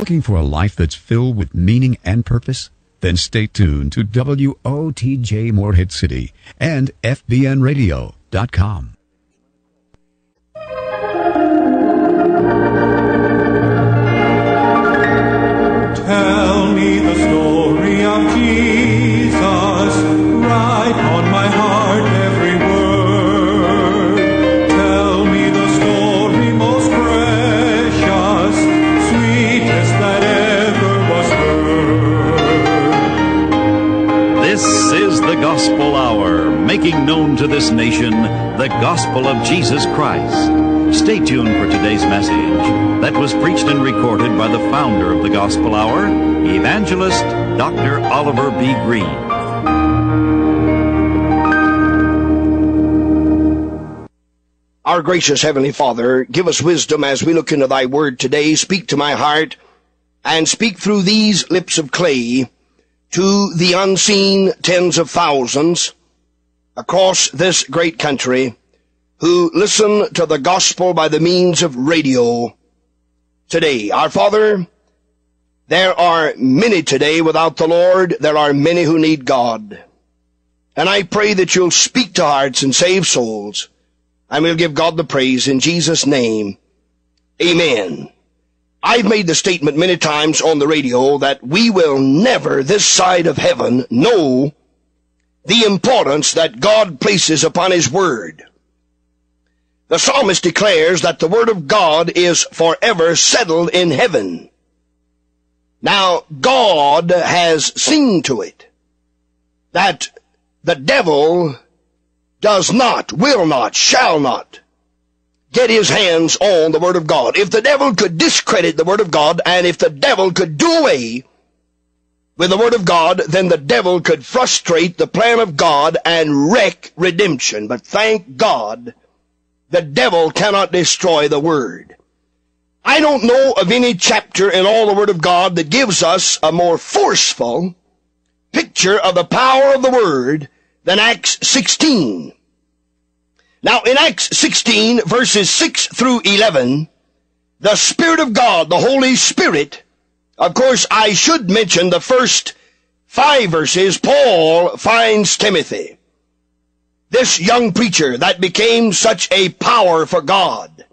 Looking for a life that's filled with meaning and purpose? Then stay tuned to WOTJ Morehead City and FBNRadio.com. making known to this nation the gospel of Jesus Christ. Stay tuned for today's message that was preached and recorded by the founder of the Gospel Hour, evangelist Dr. Oliver B. Greene. Our gracious Heavenly Father, give us wisdom as we look into Thy Word today. Speak to my heart and speak through these lips of clay to the unseen tens of thousands across this great country who listen to the gospel by the means of radio today. Our Father, there are many today without the Lord. There are many who need God. And I pray that you'll speak to hearts and save souls. And we'll give God the praise in Jesus' name. Amen. I've made the statement many times on the radio that we will never this side of heaven know the importance that God places upon His Word. The psalmist declares that the Word of God is forever settled in heaven. Now, God has seen to it that the devil does not, will not, shall not get his hands on the Word of God. If the devil could discredit the Word of God, and if the devil could do away with the Word of God, then the devil could frustrate the plan of God and wreck redemption. But thank God, the devil cannot destroy the Word. I don't know of any chapter in all the Word of God that gives us a more forceful picture of the power of the Word than Acts 16. Now, in Acts 16, verses 6 through 11, the Spirit of God, the Holy Spirit, of course, I should mention the first five verses, Paul finds Timothy. This young preacher that became such a power for God.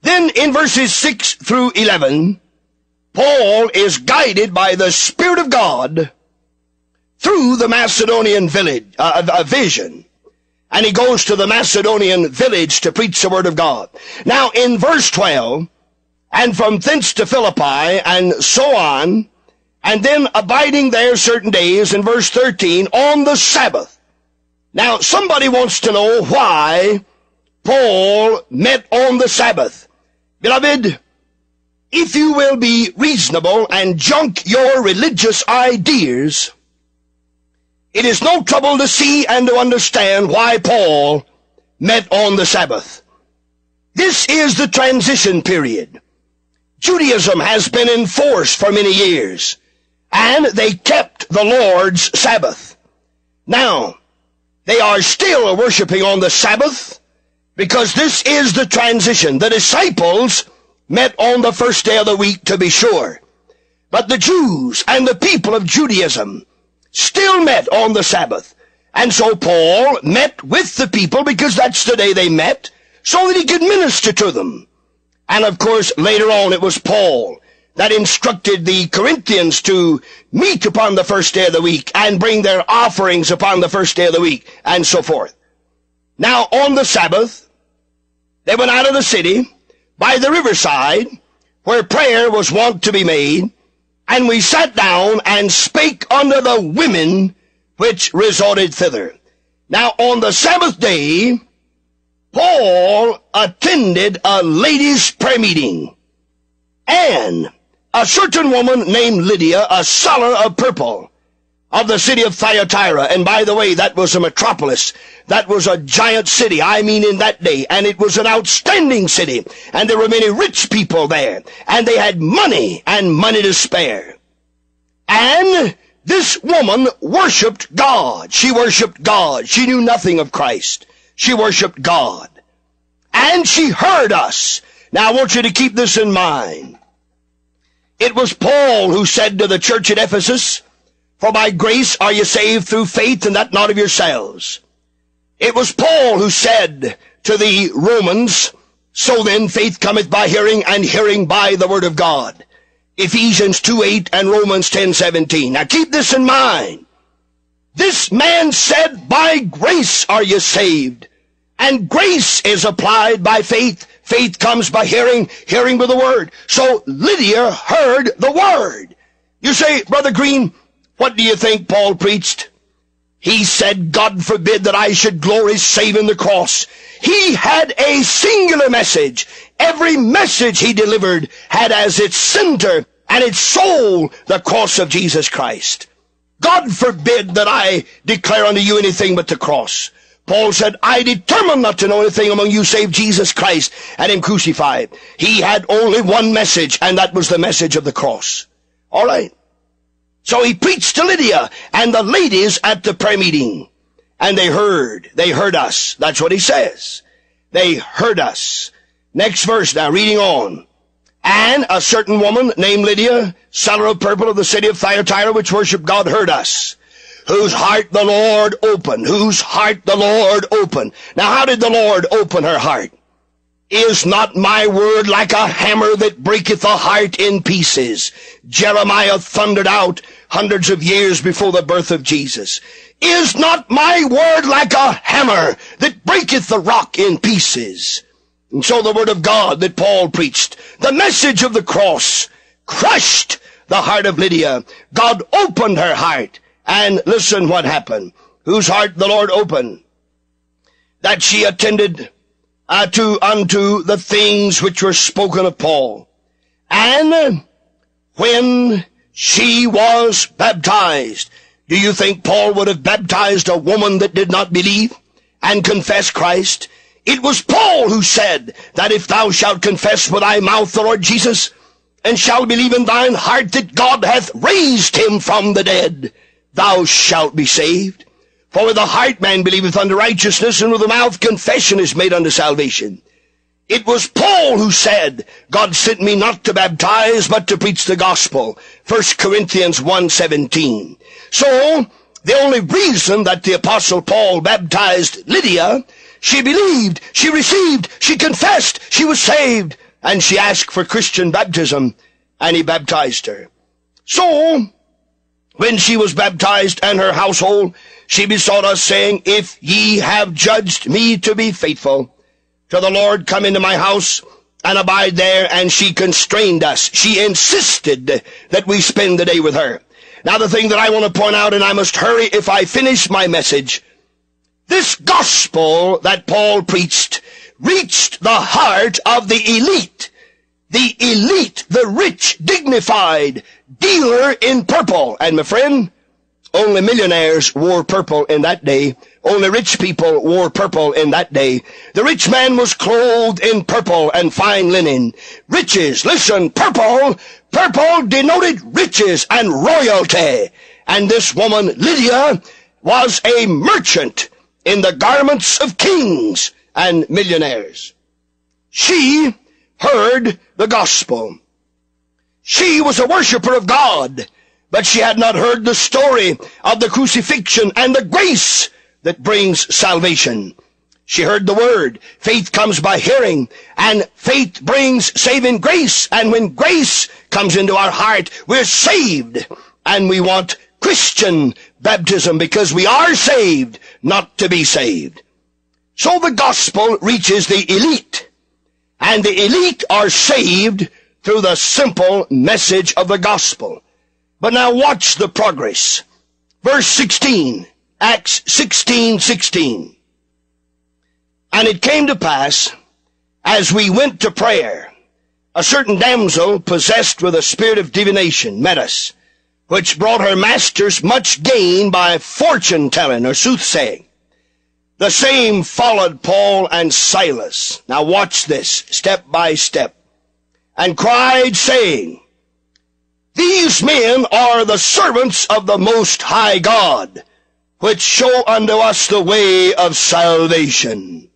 Then in verses 6 through 11, Paul is guided by the Spirit of God through the Macedonian village, uh, uh, vision. And he goes to the Macedonian village to preach the word of God. Now in verse 12, and from thence to Philippi, and so on, and then abiding there certain days, in verse 13, on the Sabbath. Now somebody wants to know why Paul met on the Sabbath. Beloved, if you will be reasonable and junk your religious ideas, it is no trouble to see and to understand why Paul met on the Sabbath. This is the transition period. Judaism has been in force for many years, and they kept the Lord's Sabbath. Now, they are still worshiping on the Sabbath because this is the transition. The disciples met on the first day of the week to be sure. But the Jews and the people of Judaism still met on the Sabbath. And so Paul met with the people because that's the day they met so that he could minister to them. And of course, later on it was Paul that instructed the Corinthians to meet upon the first day of the week and bring their offerings upon the first day of the week and so forth. Now on the Sabbath, they went out of the city by the riverside where prayer was wont to be made and we sat down and spake unto the women which resorted thither. Now on the Sabbath day, Paul attended a ladies' prayer meeting, and a certain woman named Lydia, a seller of purple, of the city of Thyatira. And by the way, that was a metropolis. That was a giant city. I mean in that day. And it was an outstanding city. And there were many rich people there. And they had money and money to spare. And this woman worshiped God. She worshiped God. She knew nothing of Christ. She worshiped God. And she heard us. Now I want you to keep this in mind. It was Paul who said to the church at Ephesus, For by grace are you saved through faith, and that not of yourselves. It was Paul who said to the Romans, So then faith cometh by hearing, and hearing by the word of God. Ephesians 2 8 and Romans ten seventeen. Now keep this in mind. This man said, By grace are you saved. And grace is applied by faith. Faith comes by hearing, hearing by the word. So Lydia heard the word. You say, Brother Greene, what do you think Paul preached? He said, God forbid that I should glory save in the cross. He had a singular message. Every message he delivered had as its center and its soul the cross of Jesus Christ. God forbid that I declare unto you anything but the cross. Paul said, I determined not to know anything among you save Jesus Christ and Him crucified. He had only one message, and that was the message of the cross. All right. So he preached to Lydia and the ladies at the prayer meeting. And they heard. They heard us. That's what he says. They heard us. Next verse now, reading on. And a certain woman named Lydia, seller of purple of the city of Thyatira, which worshiped God, heard us whose heart the Lord opened, whose heart the Lord opened. Now how did the Lord open her heart? Is not my word like a hammer that breaketh a heart in pieces? Jeremiah thundered out hundreds of years before the birth of Jesus. Is not my word like a hammer that breaketh the rock in pieces? And so the word of God that Paul preached, the message of the cross, crushed the heart of Lydia. God opened her heart. And listen what happened. Whose heart the Lord opened. That she attended uh, to unto the things which were spoken of Paul. And when she was baptized, do you think Paul would have baptized a woman that did not believe and confess Christ? It was Paul who said that if thou shalt confess with thy mouth the Lord Jesus, and shalt believe in thine heart that God hath raised him from the dead, thou shalt be saved. For with the heart man believeth unto righteousness, and with the mouth confession is made unto salvation. It was Paul who said, God sent me not to baptize, but to preach the gospel. 1 Corinthians 1.17. So, the only reason that the apostle Paul baptized Lydia, she believed, she received, she confessed, she was saved, and she asked for Christian baptism, and he baptized her. So, when she was baptized and her household, she besought us, saying, If ye have judged me to be faithful to the Lord, come into my house and abide there. And she constrained us. She insisted that we spend the day with her. Now the thing that I want to point out, and I must hurry if I finish my message, this gospel that Paul preached reached the heart of the elite. The elite, the rich, dignified, dealer in purple. And my friend, only millionaires wore purple in that day. Only rich people wore purple in that day. The rich man was clothed in purple and fine linen. Riches, listen, purple, purple denoted riches and royalty. And this woman, Lydia, was a merchant in the garments of kings and millionaires. She heard the gospel. She was a worshiper of God, but she had not heard the story of the crucifixion and the grace that brings salvation. She heard the word. Faith comes by hearing, and faith brings saving grace. And when grace comes into our heart, we're saved. And we want Christian baptism because we are saved, not to be saved. So the gospel reaches the elite. And the elite are saved through the simple message of the gospel. But now watch the progress. Verse 16, Acts 16, 16. And it came to pass, as we went to prayer, a certain damsel possessed with a spirit of divination met us, which brought her masters much gain by fortune telling or soothsaying. The same followed Paul and Silas. Now watch this, step by step and cried, saying, These men are the servants of the Most High God, which show unto us the way of salvation.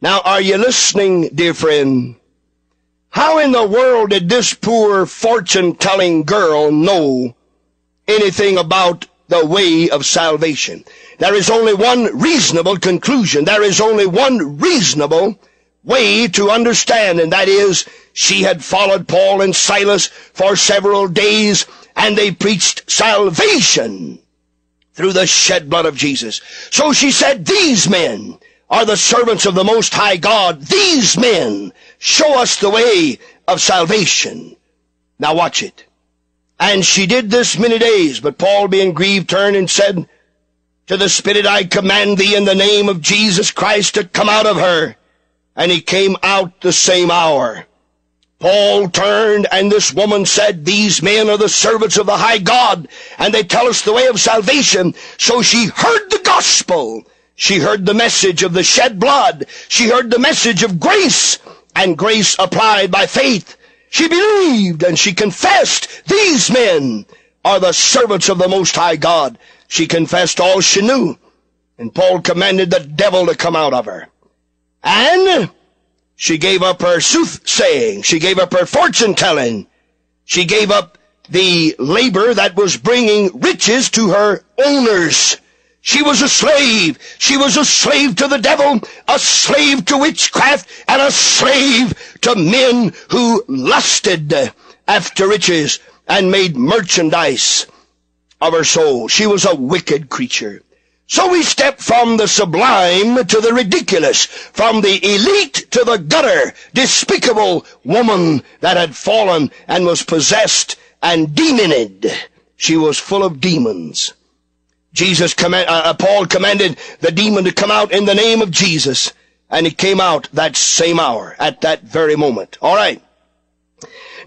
Now, are you listening, dear friend? How in the world did this poor fortune-telling girl know anything about the way of salvation? There is only one reasonable conclusion. There is only one reasonable way to understand, and that is she had followed Paul and Silas for several days, and they preached salvation through the shed blood of Jesus. So she said, these men are the servants of the Most High God. These men show us the way of salvation. Now watch it. And she did this many days, but Paul being grieved turned and said, To the Spirit I command thee in the name of Jesus Christ to come out of her. And he came out the same hour. Paul turned and this woman said, These men are the servants of the high God, and they tell us the way of salvation. So she heard the gospel. She heard the message of the shed blood. She heard the message of grace and grace applied by faith. She believed and she confessed, these men are the servants of the Most High God. She confessed all she knew, and Paul commanded the devil to come out of her. And she gave up her soothsaying. She gave up her fortune-telling. She gave up the labor that was bringing riches to her owners. She was a slave. She was a slave to the devil, a slave to witchcraft, and a slave to men who lusted after riches and made merchandise of her soul. She was a wicked creature. So we step from the sublime to the ridiculous, from the elite to the gutter, despicable woman that had fallen and was possessed and demoned. She was full of demons. Jesus command, uh, uh, Paul commanded the demon to come out in the name of Jesus, and it came out that same hour, at that very moment. All right.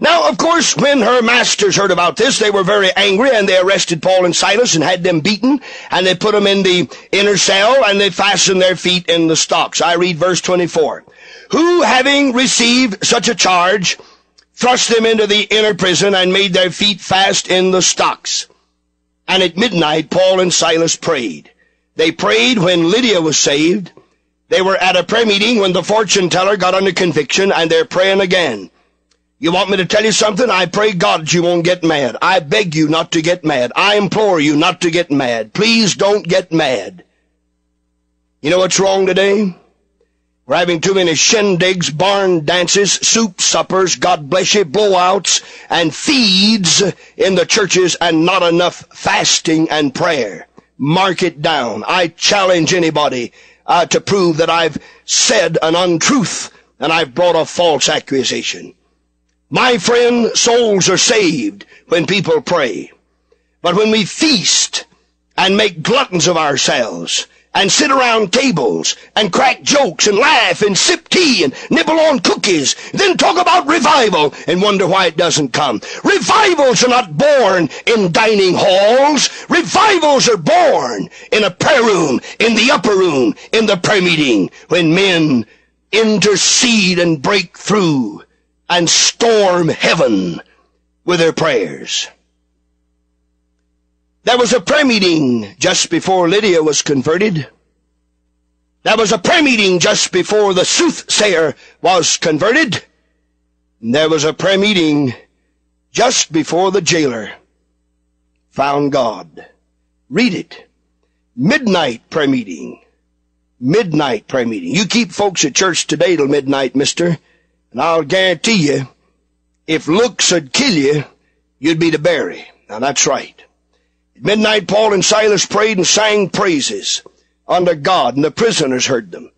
Now, of course, when her masters heard about this, they were very angry, and they arrested Paul and Silas and had them beaten, and they put them in the inner cell, and they fastened their feet in the stocks. I read verse 24. Who, having received such a charge, thrust them into the inner prison and made their feet fast in the stocks. And at midnight, Paul and Silas prayed. They prayed when Lydia was saved. They were at a prayer meeting when the fortune teller got under conviction, and they're praying again. You want me to tell you something? I pray God you won't get mad. I beg you not to get mad. I implore you not to get mad. Please don't get mad. You know what's wrong today? We're having too many shindigs, barn dances, soup suppers, God bless you, blowouts, and feeds in the churches and not enough fasting and prayer. Mark it down. I challenge anybody uh, to prove that I've said an untruth and I've brought a false accusation. My friend, souls are saved when people pray. But when we feast and make gluttons of ourselves and sit around tables and crack jokes and laugh and sip tea and nibble on cookies, then talk about revival and wonder why it doesn't come. Revivals are not born in dining halls. Revivals are born in a prayer room, in the upper room, in the prayer meeting, when men intercede and break through and storm heaven with their prayers. There was a prayer meeting just before Lydia was converted. There was a prayer meeting just before the soothsayer was converted. There was a prayer meeting just before the jailer found God. Read it. Midnight prayer meeting. Midnight prayer meeting. You keep folks at church today till midnight, mister, and I'll guarantee you, if looks would kill you, you'd be the Barry. Now that's right. At midnight, Paul and Silas prayed and sang praises unto God, and the prisoners heard them.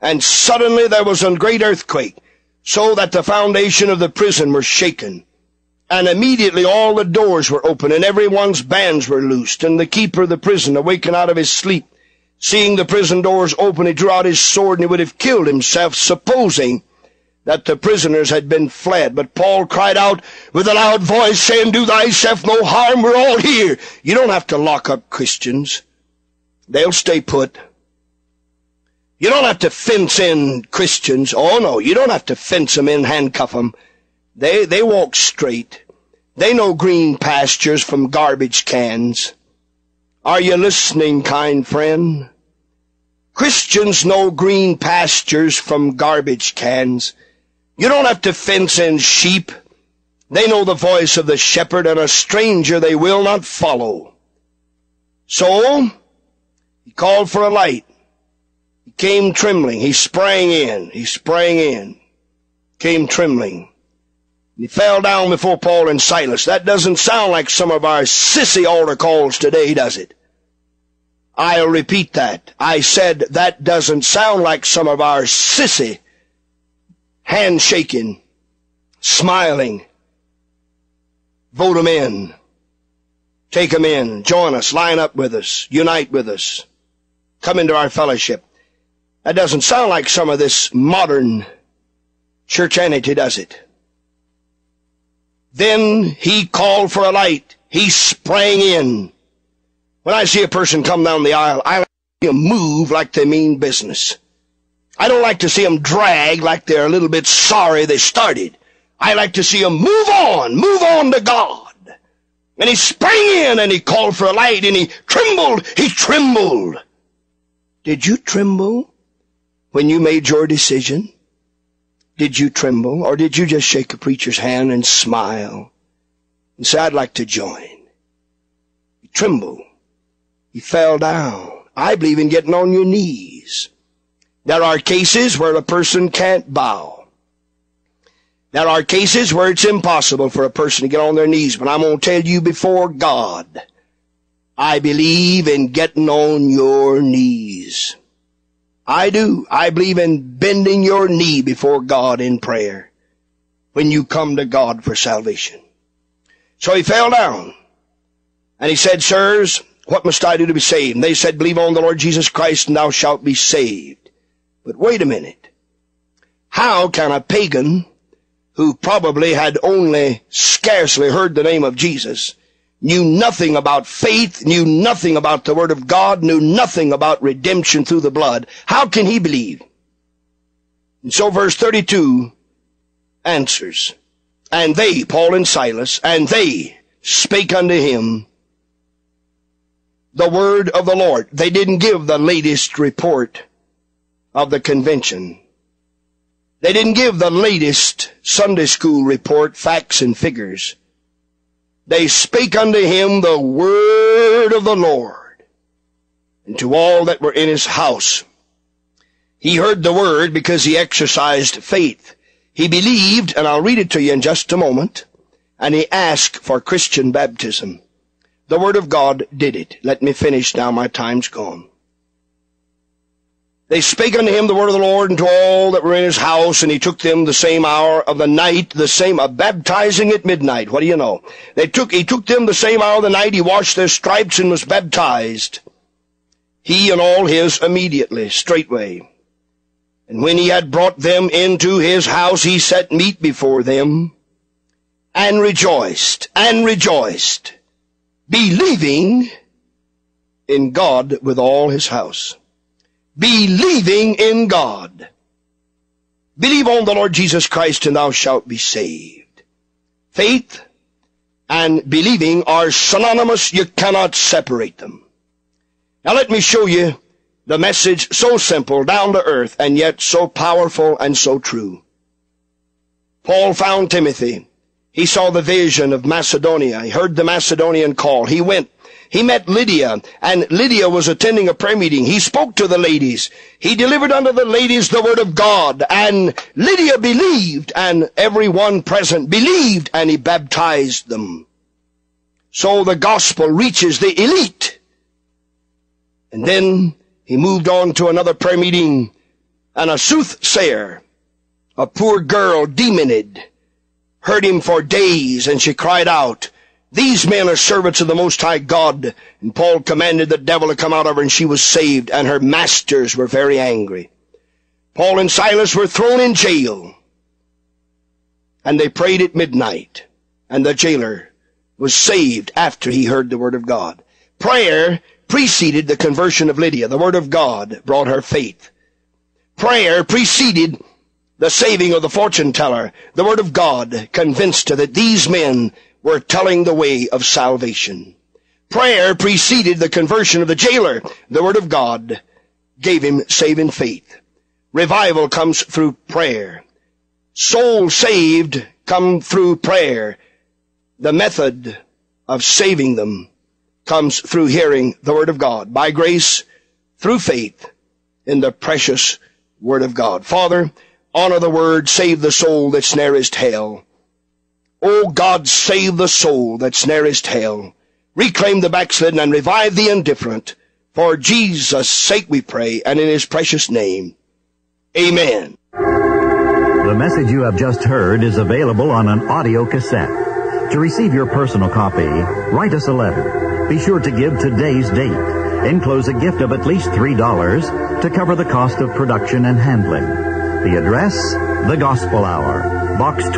And suddenly there was a great earthquake, so that the foundation of the prison was shaken. And immediately all the doors were open, and everyone's bands were loosed, and the keeper of the prison, awakened out of his sleep, seeing the prison doors open, he drew out his sword, and he would have killed himself, supposing that the prisoners had been fled. But Paul cried out with a loud voice, saying, Do thyself no harm, we're all here. You don't have to lock up Christians. They'll stay put. You don't have to fence in Christians. Oh no, you don't have to fence them in, handcuff them. They, they walk straight. They know green pastures from garbage cans. Are you listening, kind friend? Christians know green pastures from garbage cans. You don't have to fence in sheep. They know the voice of the shepherd, and a stranger they will not follow. So, he called for a light. He came trembling. He sprang in. He sprang in. Came trembling. He fell down before Paul and Silas. That doesn't sound like some of our sissy altar calls today, does it? I'll repeat that. I said that doesn't sound like some of our sissy handshaking, smiling, vote them in, take them in, join us, line up with us, unite with us, come into our fellowship. That doesn't sound like some of this modern churchanity, does it? Then he called for a light. He sprang in. When I see a person come down the aisle, I like move like they mean business. I don't like to see them drag like they're a little bit sorry they started. I like to see them move on, move on to God. And he sprang in and he called for a light and he trembled, he trembled. Did you tremble when you made your decision? Did you tremble or did you just shake a preacher's hand and smile and say, I'd like to join? He trembled. He fell down. I believe in getting on your knees. There are cases where a person can't bow. There are cases where it's impossible for a person to get on their knees, but I'm going to tell you before God, I believe in getting on your knees. I do. I believe in bending your knee before God in prayer when you come to God for salvation. So he fell down and he said, Sirs, what must I do to be saved? And they said, Believe on the Lord Jesus Christ and thou shalt be saved. But wait a minute. How can a pagan who probably had only scarcely heard the name of Jesus, knew nothing about faith, knew nothing about the Word of God, knew nothing about redemption through the blood, how can he believe? And so verse 32 answers, And they, Paul and Silas, and they spake unto him the word of the Lord. They didn't give the latest report of the convention. They didn't give the latest Sunday school report, facts and figures. They spake unto him the word of the Lord, and to all that were in his house. He heard the word because he exercised faith. He believed, and I'll read it to you in just a moment, and he asked for Christian baptism. The word of God did it. Let me finish now, my time's gone. They spake unto him the word of the Lord and to all that were in his house, and he took them the same hour of the night, the same of baptizing at midnight. What do you know? They took he took them the same hour of the night, he washed their stripes and was baptized. He and all his immediately, straightway. And when he had brought them into his house, he set meat before them, and rejoiced, and rejoiced, believing in God with all his house believing in God. Believe on the Lord Jesus Christ and thou shalt be saved. Faith and believing are synonymous. You cannot separate them. Now let me show you the message so simple, down to earth, and yet so powerful and so true. Paul found Timothy. He saw the vision of Macedonia. He heard the Macedonian call. He went he met Lydia, and Lydia was attending a prayer meeting. He spoke to the ladies. He delivered unto the ladies the word of God, and Lydia believed, and everyone present believed, and he baptized them. So the gospel reaches the elite. And then he moved on to another prayer meeting, and a soothsayer, a poor girl, demoned, heard him for days, and she cried out, these men are servants of the Most High God. And Paul commanded the devil to come out of her, and she was saved, and her masters were very angry. Paul and Silas were thrown in jail, and they prayed at midnight, and the jailer was saved after he heard the word of God. Prayer preceded the conversion of Lydia. The word of God brought her faith. Prayer preceded the saving of the fortune teller. The word of God convinced her that these men were telling the way of salvation. Prayer preceded the conversion of the jailer. The Word of God gave him saving faith. Revival comes through prayer. Souls saved come through prayer. The method of saving them comes through hearing the Word of God. By grace, through faith in the precious Word of God. Father, honor the Word, save the soul that's nearest hell. O God, save the soul that's nearest hell. Reclaim the backslidden and revive the indifferent. For Jesus' sake we pray, and in His precious name. Amen. The message you have just heard is available on an audio cassette. To receive your personal copy, write us a letter. Be sure to give today's date. Enclose a gift of at least $3 to cover the cost of production and handling. The address, The Gospel Hour, Box 20.